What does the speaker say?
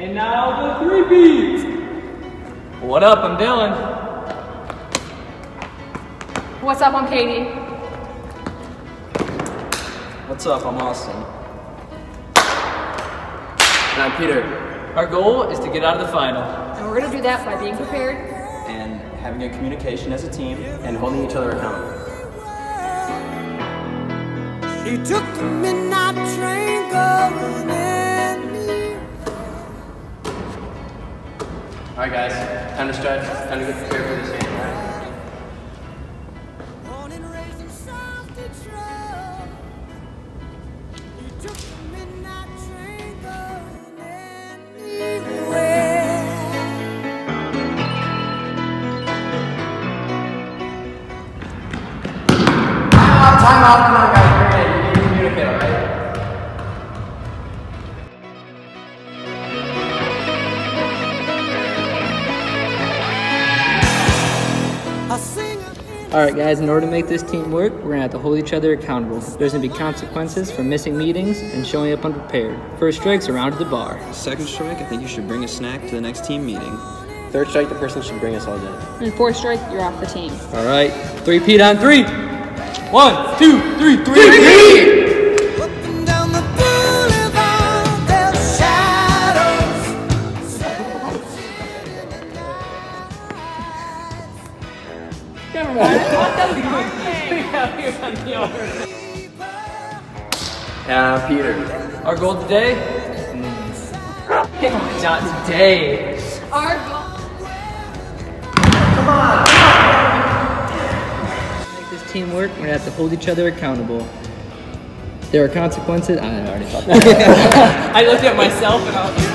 And now the three beats. What up? I'm Dylan. What's up? I'm Katie. What's up? I'm Austin. And I'm Peter. Our goal is to get out of the final. And we're gonna do that by being prepared. And having a communication as a team and holding each other accountable. He took the Alright guys, time to stretch, time to get prepared for this game, alright? Morning Alright guys, in order to make this team work, we're gonna have to hold each other accountable. There's gonna be consequences for missing meetings and showing up unprepared. First strikes are round to the bar. Second strike, I think you should bring a snack to the next team meeting. Third strike, the person should bring us all dinner. And fourth strike, you're off the team. Alright, three Pete on three. One, two, three, three. Yeah, uh, I'm Peter. Our goal today? Hmm. Not today. Our goal. To make this team work, we're gonna have to hold each other accountable. There are consequences. I already thought that. I looked at myself and I was